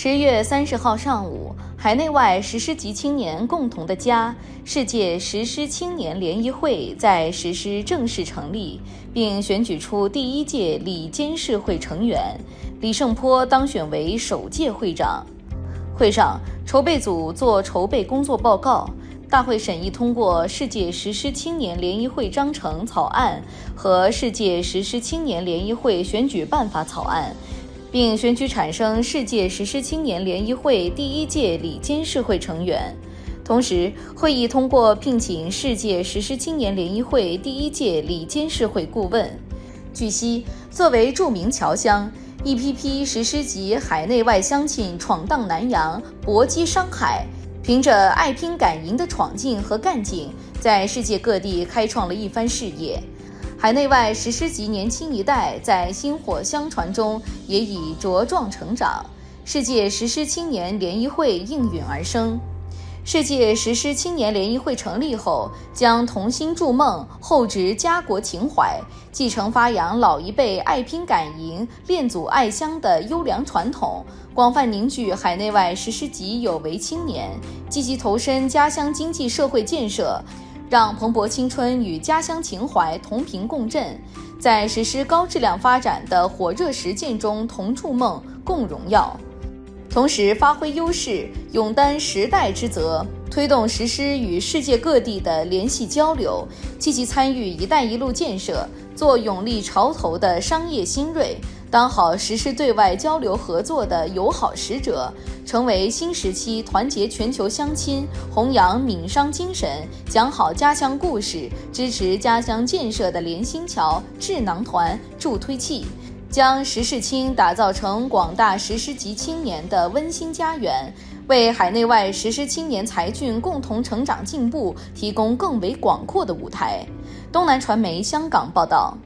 十月三十号上午，海内外实施级青年共同的家——世界实施青年联谊会在实施正式成立，并选举出第一届理监事会成员，李胜坡当选为首届会长。会上，筹备组做筹备工作报告，大会审议通过世界实施青年联谊会章程草案和世界实施青年联谊会选举办法草案。并选举产生世界实施青年联谊会第一届理监事会成员。同时，会议通过聘请世界实施青年联谊会第一届理监事会顾问。据悉，作为著名侨乡，一批批实施级海内外乡亲闯荡南洋，搏击商海，凭着爱拼敢赢的闯劲和干劲，在世界各地开创了一番事业。海内外石狮级年轻一代在薪火相传中也已茁壮成长，世界石狮青年联谊会应运而生。世界石狮青年联谊会成立后，将同心筑梦，厚植家国情怀，继承发扬老一辈爱拼敢赢、练祖爱乡的优良传统，广泛凝聚海内外石狮级有为青年，积极投身家乡经济社会建设。让蓬勃青春与家乡情怀同频共振，在实施高质量发展的火热实践中同筑梦、共荣耀，同时发挥优势，勇担时代之责，推动实施与世界各地的联系交流，积极参与“一带一路”建设，做勇立潮头的商业新锐。当好实施对外交流合作的友好使者，成为新时期团结全球乡亲、弘扬闽商精神、讲好家乡故事、支持家乡建设的连心桥、智囊团、助推器，将石世青打造成广大石狮级青年的温馨家园，为海内外石狮青年才俊共同成长进步提供更为广阔的舞台。东南传媒香港报道。